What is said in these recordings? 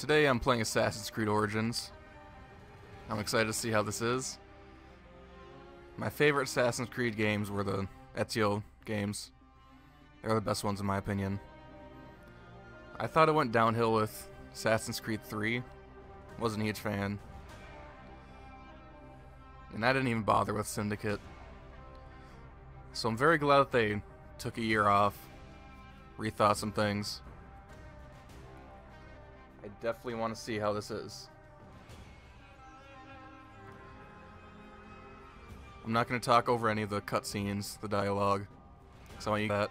Today I'm playing Assassin's Creed Origins. I'm excited to see how this is. My favorite Assassin's Creed games were the Ezio games. They're the best ones in my opinion. I thought it went downhill with Assassin's Creed 3. Wasn't a huge fan. And I didn't even bother with Syndicate. So I'm very glad that they took a year off, rethought some things. I definitely want to see how this is. I'm not going to talk over any of the cutscenes, the dialogue, because I want you that.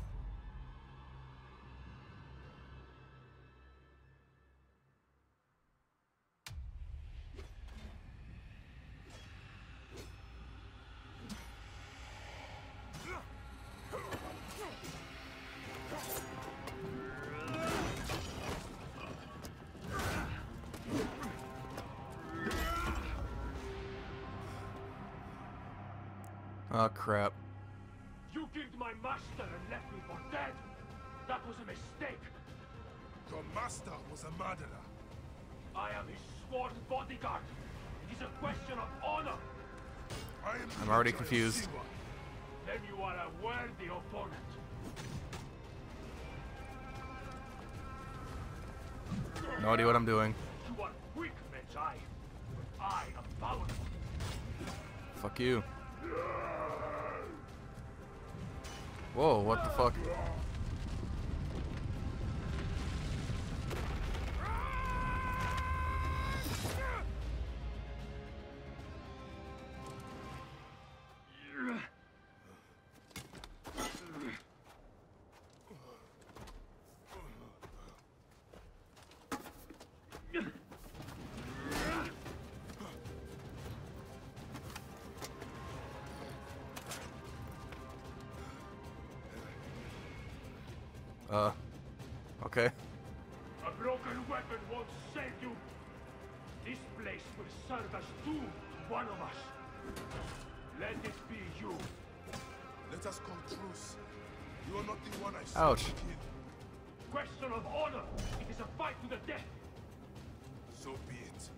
That was a mistake. Your master was a murderer. I am his sworn bodyguard. It is a question of honor. I am I'm already confused. Then you are a worthy opponent. No idea what I'm doing. You are weak, Medjay. I am powerful. Fuck you. Whoa, what the fuck? Question of honor. It is a fight to the death. So be it.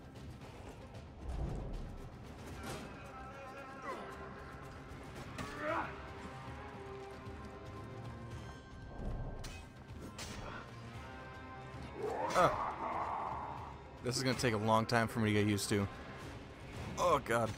This is gonna take a long time for me to get used to. Oh god.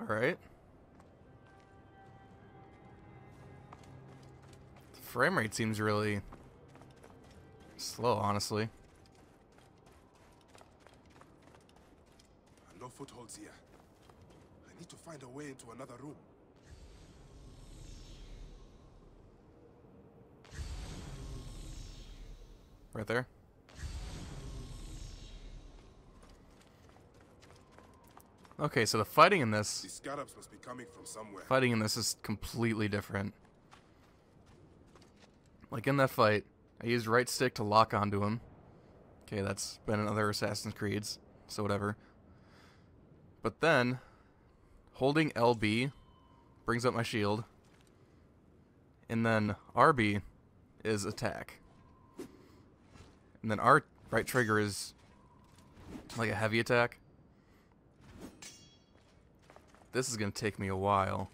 Alright. The frame rate seems really slow, honestly. No footholds here. I need to find a way into another room. Right there. Okay, so the fighting in this These must be coming from somewhere. fighting in this is completely different. Like in that fight, I used right stick to lock onto him. Okay, that's been in other Assassin's Creeds, so whatever. But then, holding LB brings up my shield, and then RB is attack. And then our right trigger is like a heavy attack. This is gonna take me a while.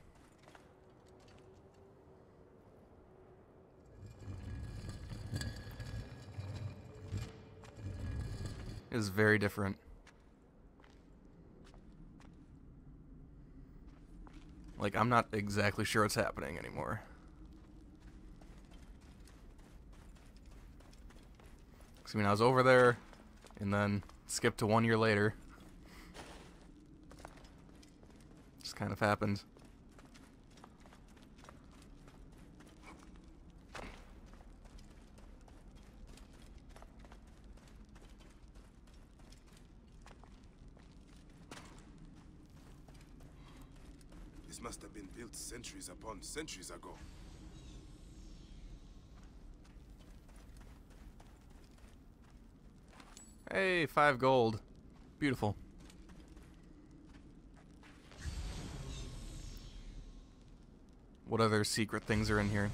It is very different. Like, I'm not exactly sure what's happening anymore. I mean, I was over there, and then skipped to one year later. Just kind of happened. This must have been built centuries upon centuries ago. Hey, five gold. Beautiful. What other secret things are in here?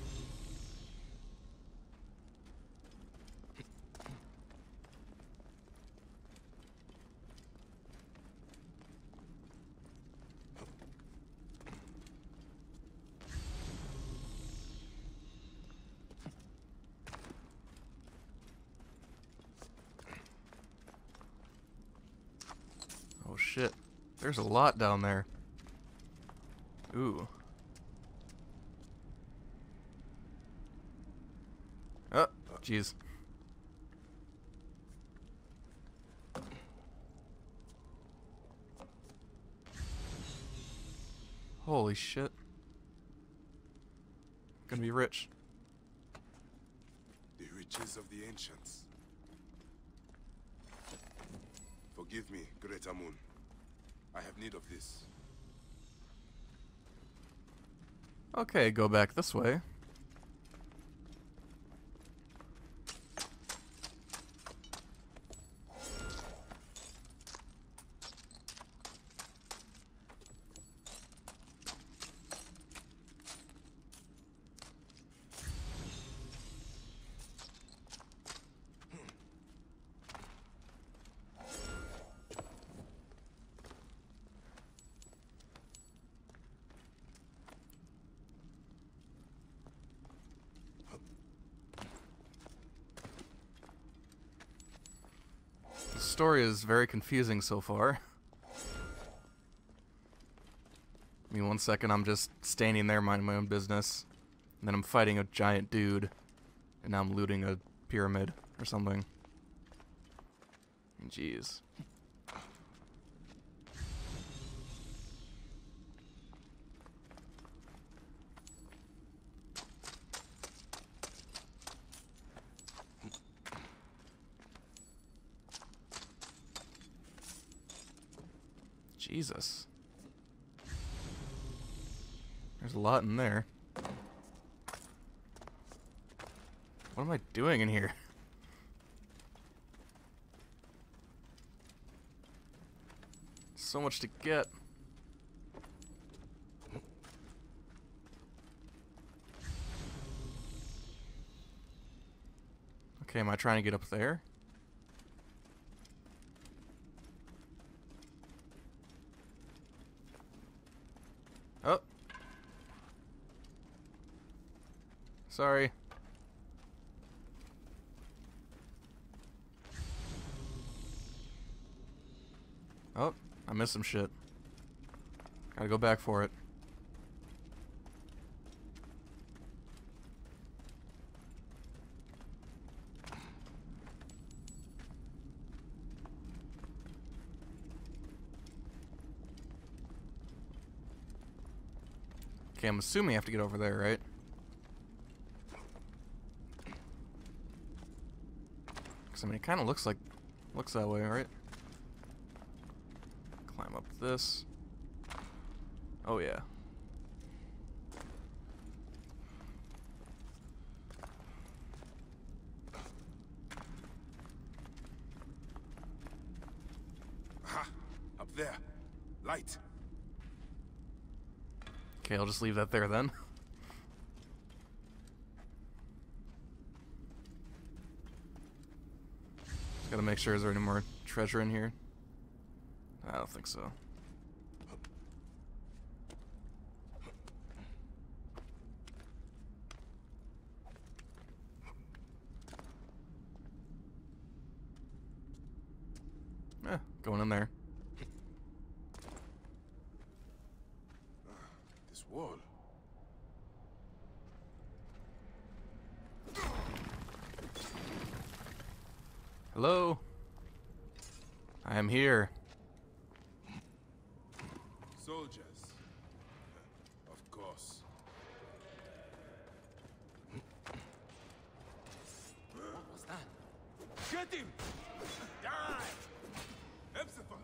Oh shit. There's a lot down there. Ooh. Oh, jeez. Holy shit. Gonna be rich. The riches of the ancients. Forgive me, Great Amun. I have need of this. Okay, go back this way. Story is very confusing so far. I mean, one second I'm just standing there minding my own business, And then I'm fighting a giant dude. And now I'm looting a pyramid or something. Jeez. Jesus. There's a lot in there. What am I doing in here? So much to get. Okay, am I trying to get up there? Oh. Sorry. Oh, I missed some shit. Gotta go back for it. Okay, I'm assuming I have to get over there, right? Because, I mean, it kind of looks like... Looks that way, right? Climb up this. Oh, yeah. Ha! Up there. Light. Okay, I'll just leave that there then. make sure, is there any more treasure in here? I don't think so. Eh, going in there. This wall. Hello? I am here. Soldiers. Of course. What was that? Get him! Die! Hepzibah!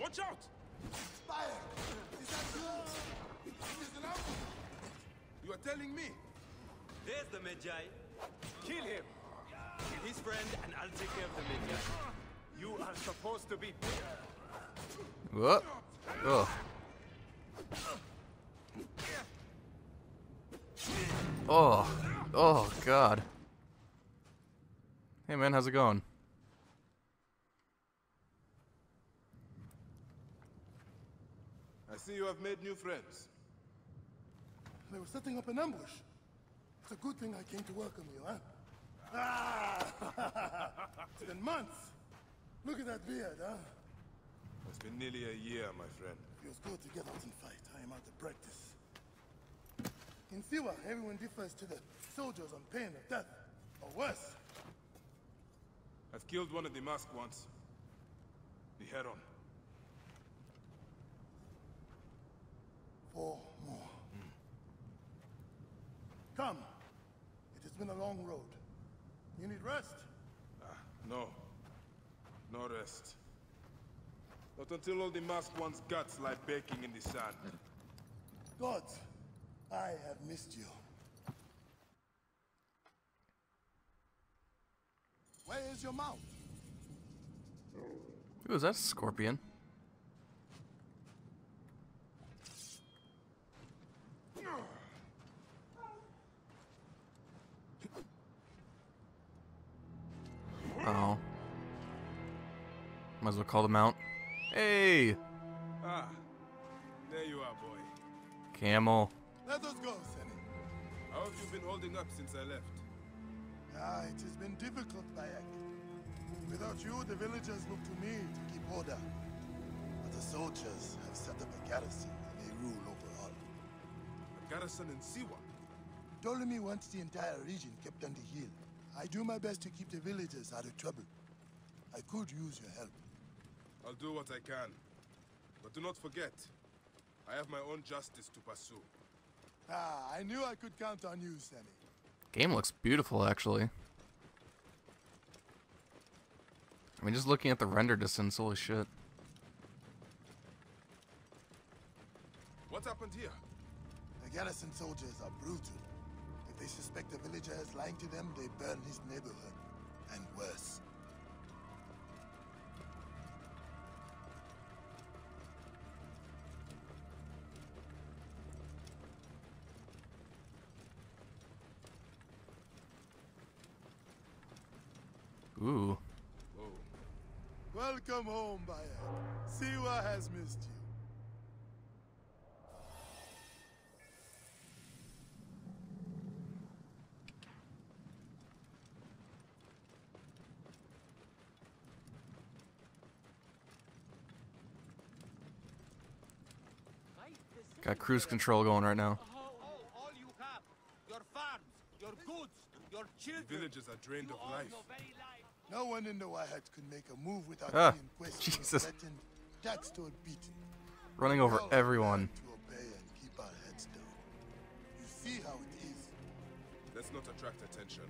Watch out! Fire! Is that you? It is an ambush! You are telling me? There's the Medjay. Kill him. Kill his friend, and I'll take care of the Medjay. You are supposed to be. What? Ugh. Oh. Oh, God. Hey, man, how's it going? I see you have made new friends. They were setting up an ambush. It's a good thing I came to welcome you, huh? Ah! it's been months. Look at that beard, huh? It's been nearly a year, my friend. Feels good to get out and fight. I am out of practice. In Siwa, everyone defers to the soldiers on pain of death, or worse. I've killed one of the masked ones. The Heron. Four more. Come. It has been a long road. You need rest? Ah, no. No rest. Not until all the masked one's guts lie baking in the sand. Gods, I have missed you. Where is your mount? Ooh, is that a scorpion? Oh. Might as well call them out. Hey! Ah, there you are, boy. Camel. Let us go, Senny. How have you been holding up since I left? Ah, it has been difficult, Bayek. Without you, the villagers look to me to keep order. But the soldiers have set up a garrison and they rule over all. A garrison in Siwa. Ptolemy wants the entire region kept under heel. I do my best to keep the villagers out of trouble. I could use your help. I'll do what I can. But do not forget, I have my own justice to pursue. Ah, I knew I could count on you, Sammy. Game looks beautiful, actually. I mean, just looking at the render distance, holy shit. What happened here? The garrison soldiers are brutal. If they suspect a villager is lying to them, they burn his neighborhood. And worse. Got cruise control going right now. All, all you have, your farms, your goods, your The children. are drained you of life. your very life. No one in the Wyatt could make a move without Ah, being questioned, Jesus. threatened, taxed, or beaten. Running over all everyone. To obey and keep our heads down. You see how it is. Let's not attract attention.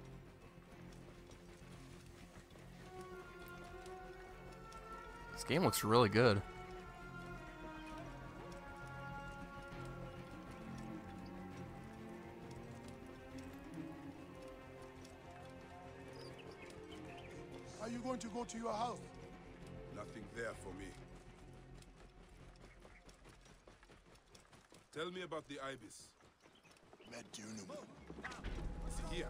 This game looks really good. Go to your house? Nothing there for me. Tell me about the Ibis. Medunamun. Is oh, he here?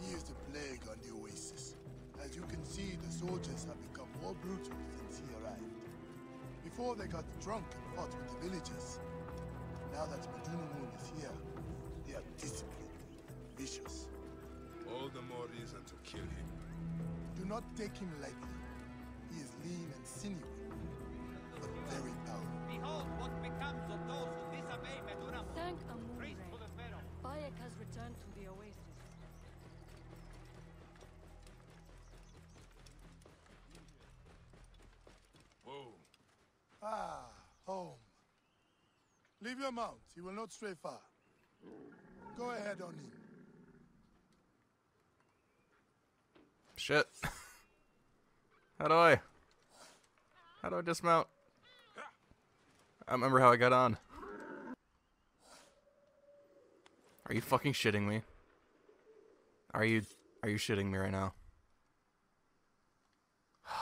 He is the plague on the oasis. As you can see, the soldiers have become more brutal since he arrived. Before they got drunk and fought with the villagers. Now that Medunamun is here, they are disciplined, vicious. All the more reason to kill him. Do not take him lightly. He is lean and sinewy, but very powerful. Behold what becomes of those who disobey Meduna. Thank Praise to Amure. the Pharaoh. Bayek has returned to the oasis. Whoa. Ah, home. Leave your mount. He will not stray far. Go ahead on him. Shit. How do I? How do I dismount? I remember how I got on. Are you fucking shitting me? Are you are you shitting me right now?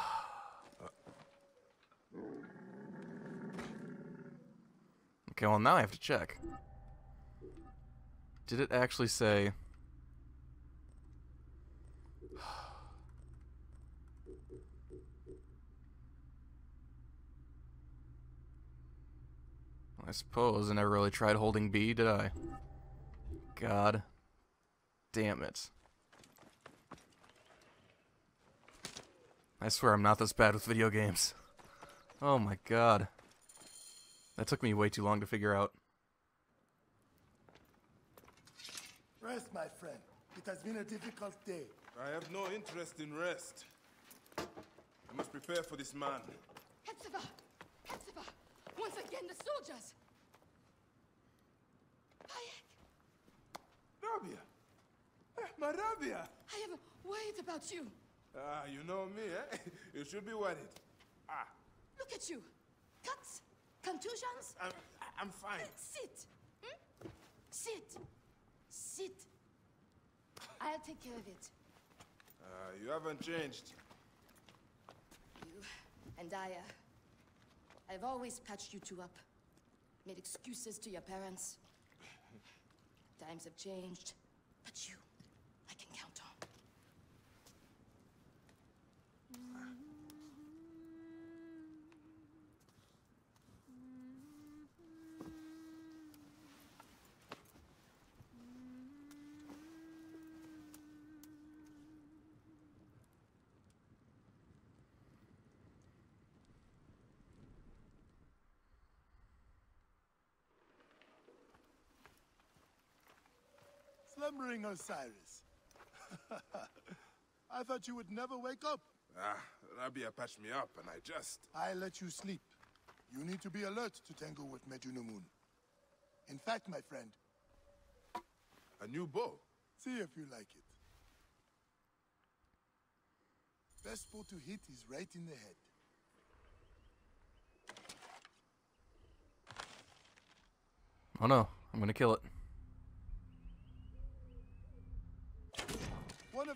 Okay, well now I have to check. Did it actually say I suppose I never really tried holding B, did I? God damn it. I swear I'm not this bad with video games. Oh my god. That took me way too long to figure out. Rest, my friend. It has been a difficult day. I have no interest in rest. I must prepare for this man. Hepzibah! Once again, the soldiers! Bayek! Rabia! Eh, My Rabia! I am worried about you. Ah, you know me, eh? You should be worried. Ah, Look at you. Cuts? Contusions? I'm, I'm fine. Sit! Hmm? Sit! Sit! I'll take care of it. Ah, you haven't changed. You and I, uh, I've always patched you two up. Made excuses to your parents. Times have changed, but you, slumbering, Osiris? I thought you would never wake up. Ah, Rabia patched me up and I just... I let you sleep. You need to be alert to tangle with Medunamun. In fact, my friend, A new bow? see if you like it. Best bow to hit is right in the head. Oh no, I'm gonna kill it.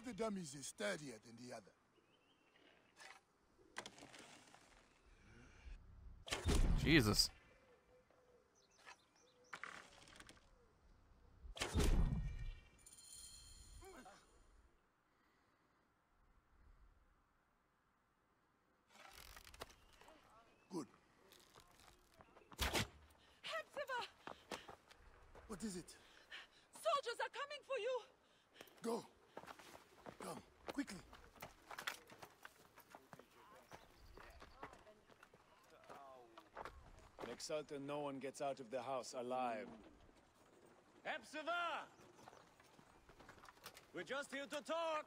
The dummies is sturdier than the other. Jesus. Good. Hepzibah! What is it? Soldiers are coming for you! Go. Come, quickly. Make certain no one gets out of the house alive. Hepzibah! We're just here to talk!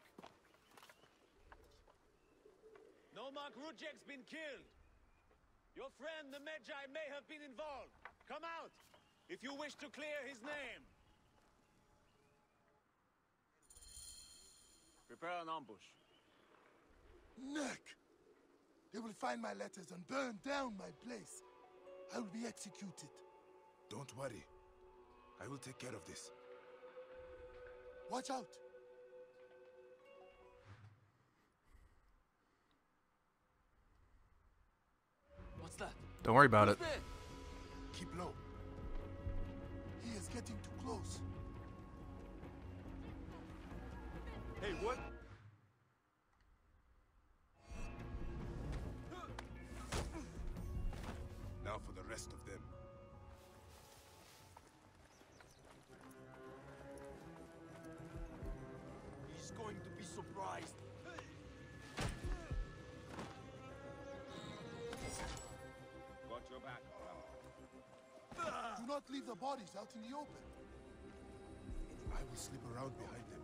Nomarch Rudjek's been killed! Your friend, the Medjay, may have been involved! Come out, if you wish to clear his name! Prepare an ambush. Neck! They will find my letters and burn down my place. I will be executed. Don't worry. I will take care of this. Watch out! What's that? Don't worry about it. Keep low. He is getting too close. Hey, what? Leave the bodies out in the open. I will slip around behind them.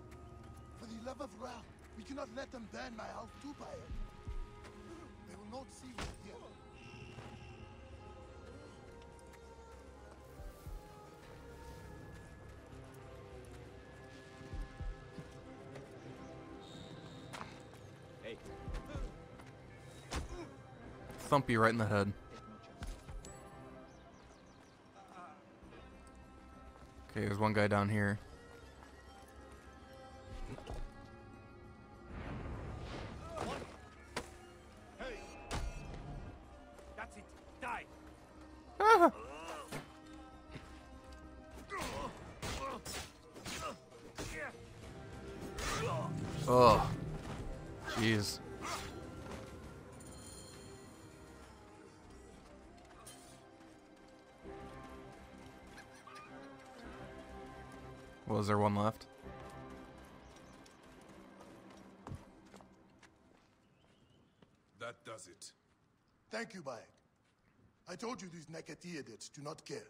For the love of Ra, we cannot let them burn my house too by it. They will not see here. Right in the head. There's one guy down here. Thank you, Bayek. I told you these Nekatiadids do not care.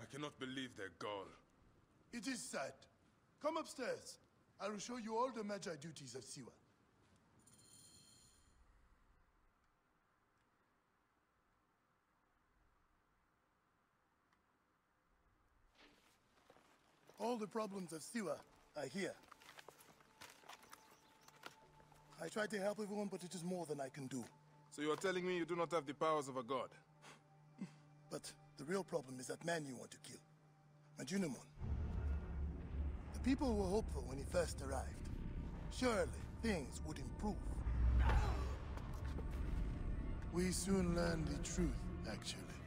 I cannot believe their gall. It is sad. Come upstairs. I will show you all the Medjay duties of Siwa. All the problems of Siwa are here. I try to help everyone, but it is more than I can do. So you are telling me you do not have the powers of a god? But the real problem is that man you want to kill. Medunamun. The people were hopeful when he first arrived. Surely things would improve. We soon learned the truth, actually.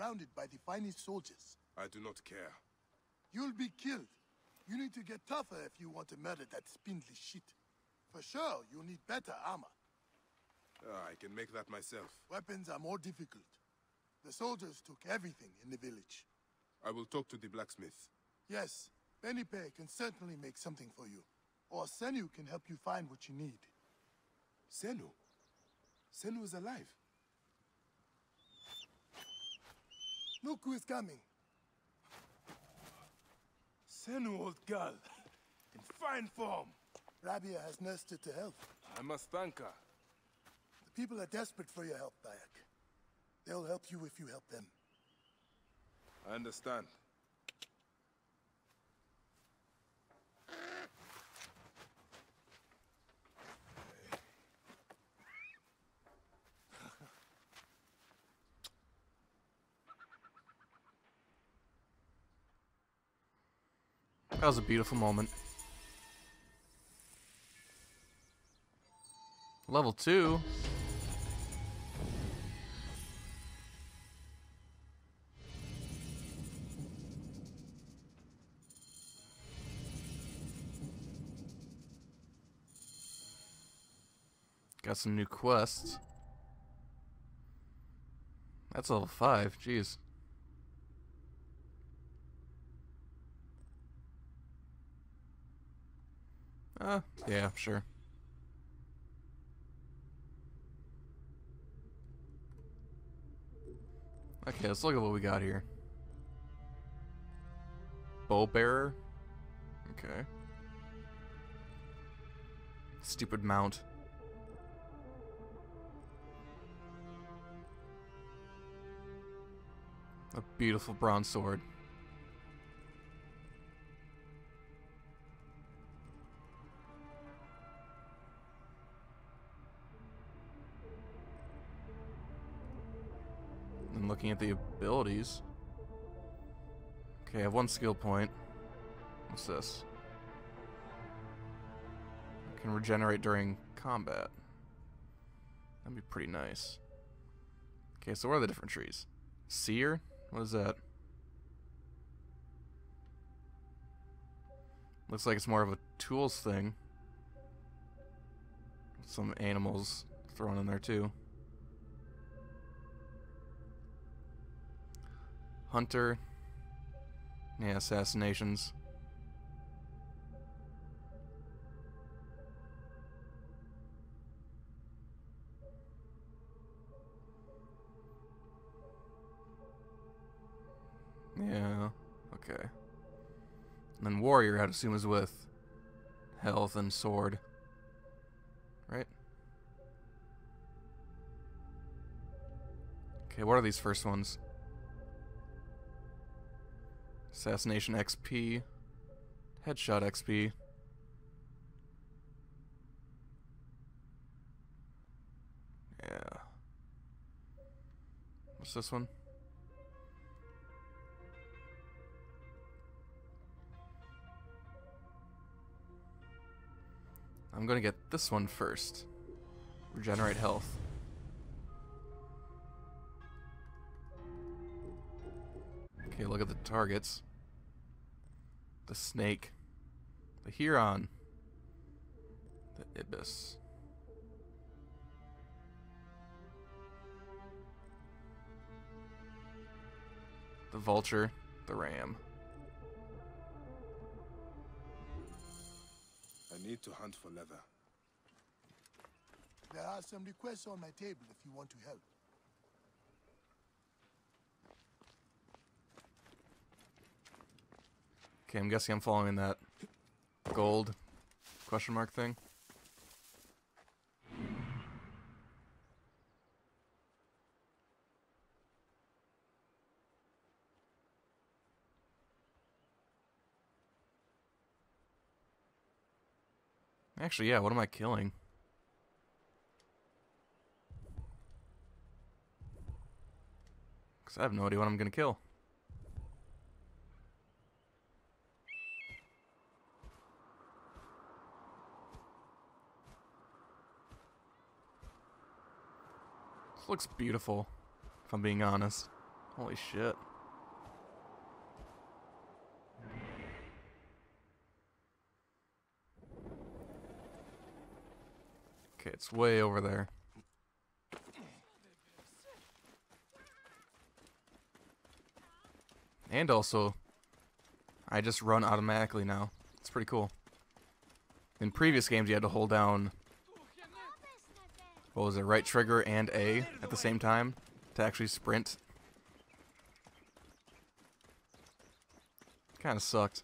Surrounded by the finest soldiers. I do not care. You'll be killed. You need to get tougher if you want to murder that spindly shit. For sure, you'll need better armor. Ah, I can make that myself. Weapons are more difficult. The soldiers took everything in the village. I will talk to the blacksmith. Yes, Benipe can certainly make something for you. Or Senu can help you find what you need. Senu? Senu is alive. Look who is coming. Senu, old girl. In fine form. Rabia has nursed her to health. I must thank her. The people are desperate for your help, Bayek. They'll help you if you help them. I understand. That was a beautiful moment. Level 2? Got some new quests. That's level 5, jeez. Uh, yeah, sure. Okay, let's look at what we got here. Bow bearer. Okay. Stupid mount. A beautiful bronze sword. Looking at the abilities. Okay, I have one skill point. What's this? I can regenerate during combat. That'd be pretty nice. Okay, so what are the different trees? Seer? What is that? Looks like it's more of a tools thing. Some animals thrown in there too. Hunter. Yeah, assassinations. Yeah, okay. And then warrior, I'd assume, is with health and sword. Right? Okay, what are these first ones? Assassination XP. Headshot XP. Yeah. What's this one? I'm gonna get this one first. Regenerate health. Okay, look at the targets. The snake. The Heron. The Ibis. The vulture. The ram. I need to hunt for leather. There are some requests on my table if you want to help. Okay, I'm guessing I'm following that gold question mark thing. Actually, yeah, what am I killing? Because I have no idea what I'm going to kill. Looks beautiful, if I'm being honest. Holy shit. Okay, it's way over there. And also, I just run automatically now. It's pretty cool. In previous games, you had to hold down, what was it, right trigger and A at the same time to actually sprint. Kind of sucked.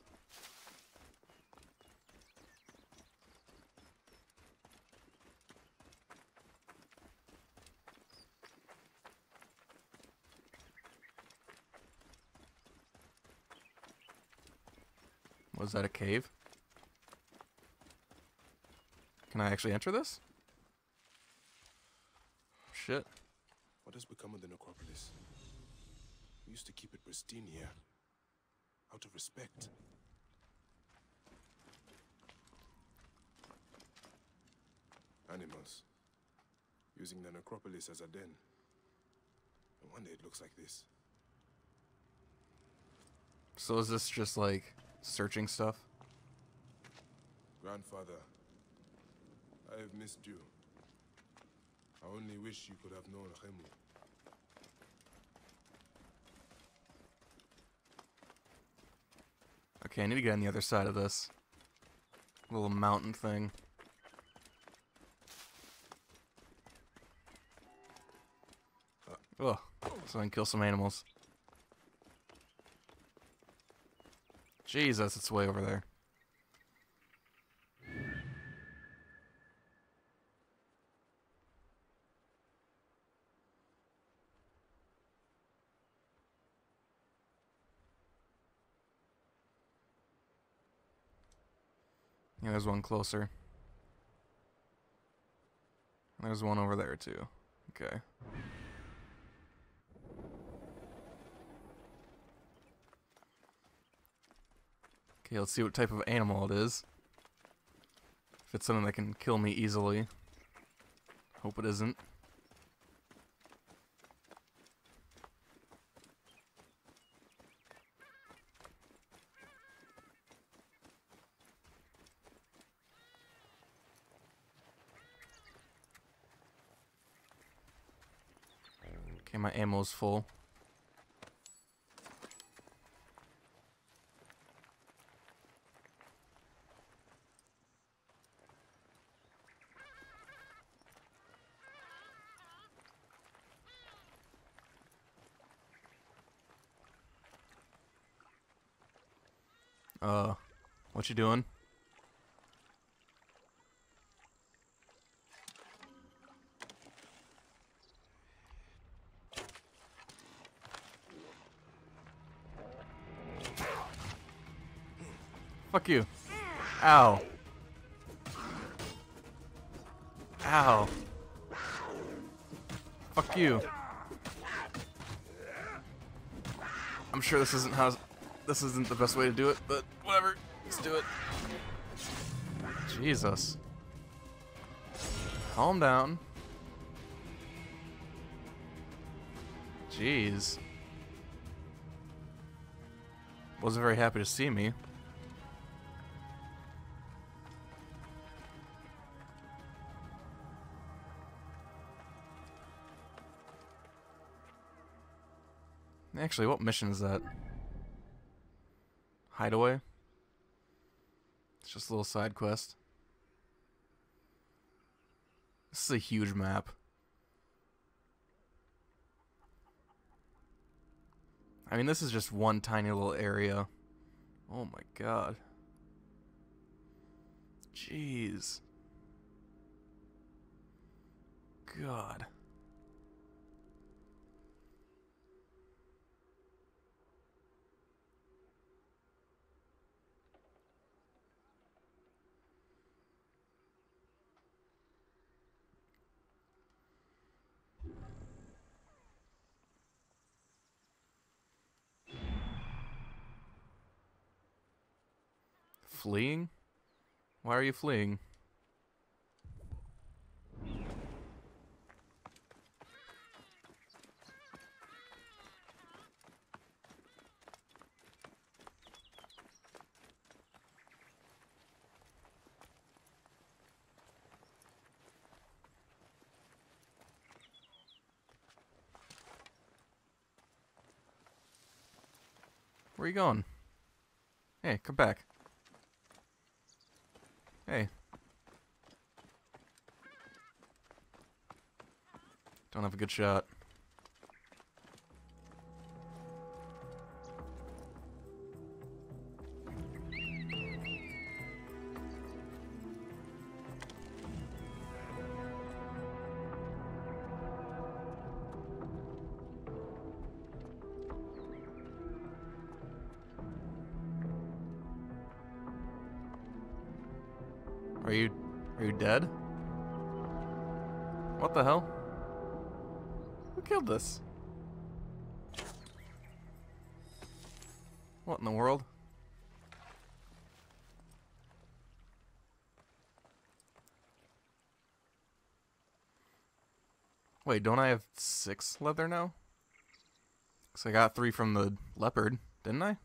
Was that a cave? Can I actually enter this? Shit. What has become of the necropolis? We used to keep it pristine here. Out of respect. Animals. Using the necropolis as a den. No wonder it looks like this. So is this just like searching stuff? Grandfather, I have missed you. I only wish you could have known Khemu. Okay, I need to get on the other side of this. Little mountain thing. Ugh, so I can kill some animals. Jesus, it's way over there. There's one closer. There's one over there too. Okay. Okay, let's see what type of animal it is. If it's something that can kill me easily. Hope it isn't. Okay, my ammo's full. Uh, what you doing? Fuck you. Ow. Ow. Fuck you. I'm sure this isn't how this isn't the best way to do it, but whatever. Let's do it. Jesus. Calm down. Jeez. Wasn't very happy to see me. Actually, what mission is that? Hideaway? It's just a little side quest. This is a huge map. I mean, this is just one tiny little area. Oh my god. Jeez. God. fleeing? Why are you fleeing? Where are you going? Hey, come back. Hey. Don't have a good shot. Wait, don't I have six leather now? Cause I got three from the leopard, didn't I?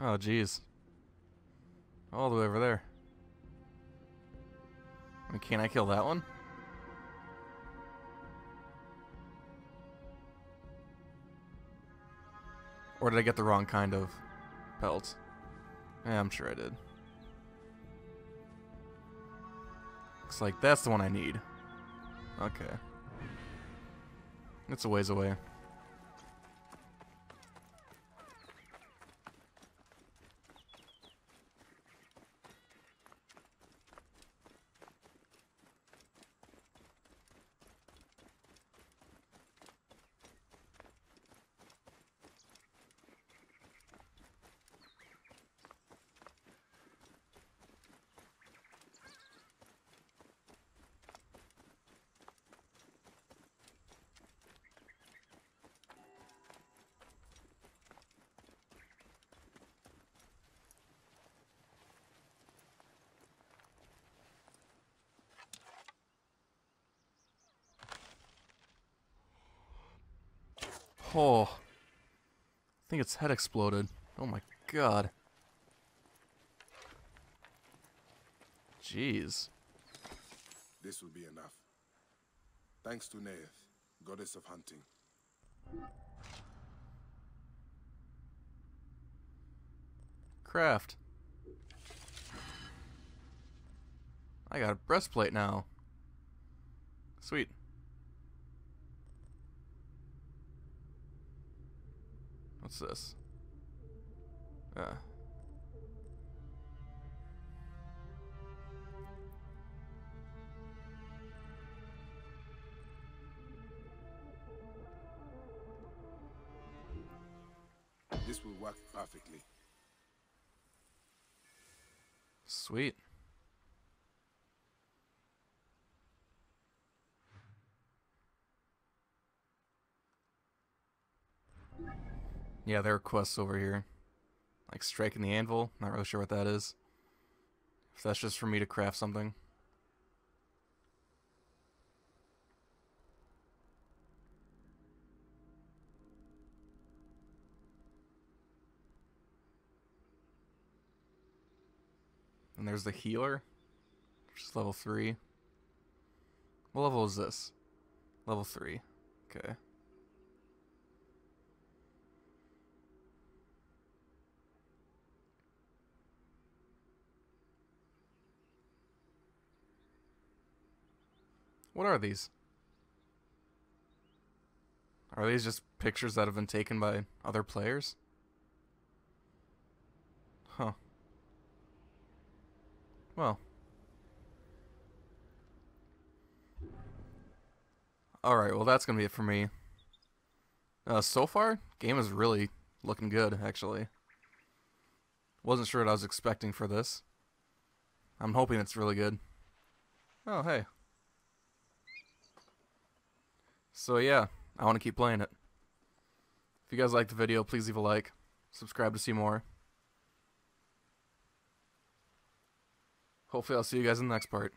Oh, jeez. All the way over there. Can't I kill that one? Or did I get the wrong kind of pelt? Yeah, I'm sure I did. Like that's the one I need. Okay. It's a ways away. Oh. I think its head exploded. Oh my god. Jeez. This will be enough. Thanks to Neith, goddess of hunting. Craft. I got a breastplate now. Sweet. What's this? Uh. This will work perfectly. Sweet. Yeah, there are quests over here. Like striking the anvil. Not really sure what that is. If that's just for me to craft something. And there's the healer, which is level 3. What level is this? Level 3. Okay. What are these? Are these just pictures that have been taken by other players? Huh. Well. Alright, well that's gonna be it for me. Uh, so far, game is really looking good, actually. Wasn't sure what I was expecting for this. I'm hoping it's really good. Oh, hey. So yeah, I want to keep playing it. If you guys liked the video, please leave a like. Subscribe to see more. Hopefully I'll see you guys in the next part.